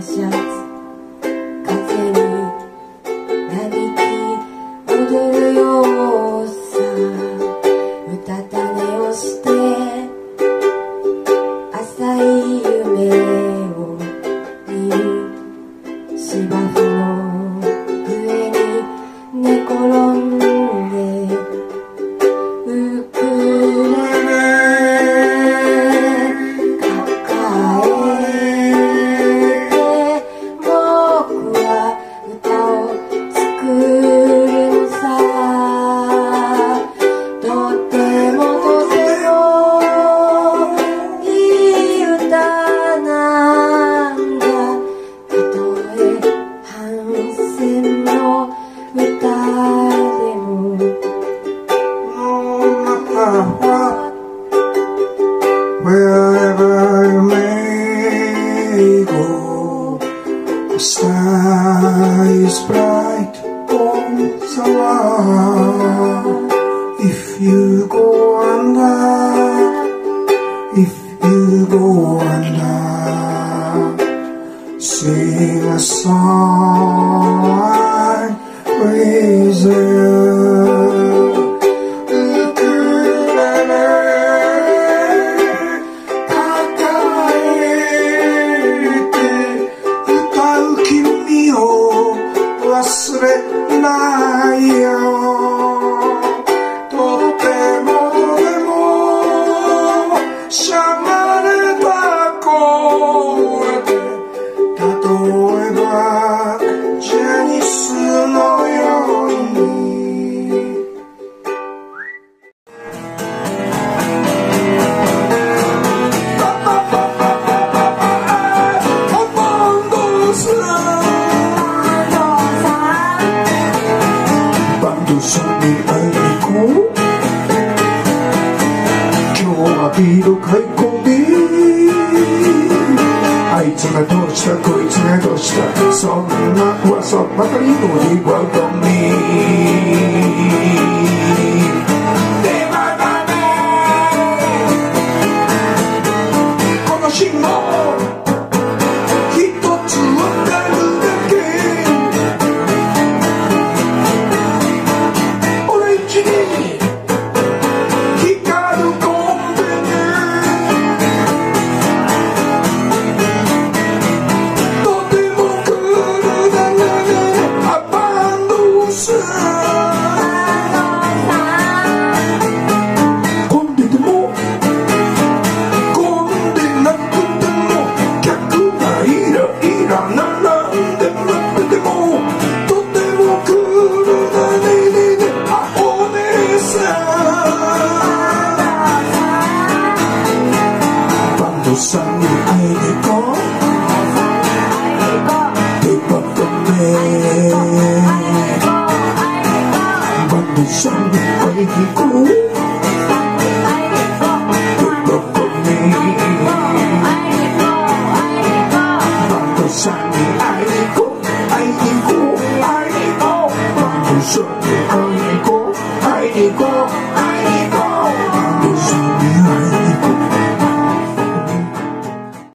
想 the sky is bright on the wall if you go are you? あいつがどうしたこいつがどうした。そんな噂ばかりのリワゴミ sang người thầy để có thầy bật tâm mê bằng một sang người quay thì cũ Sang ai đi cố, ai đi cố, ai đi cố, bằng một sang người ai đi cố, ai đi cố, ai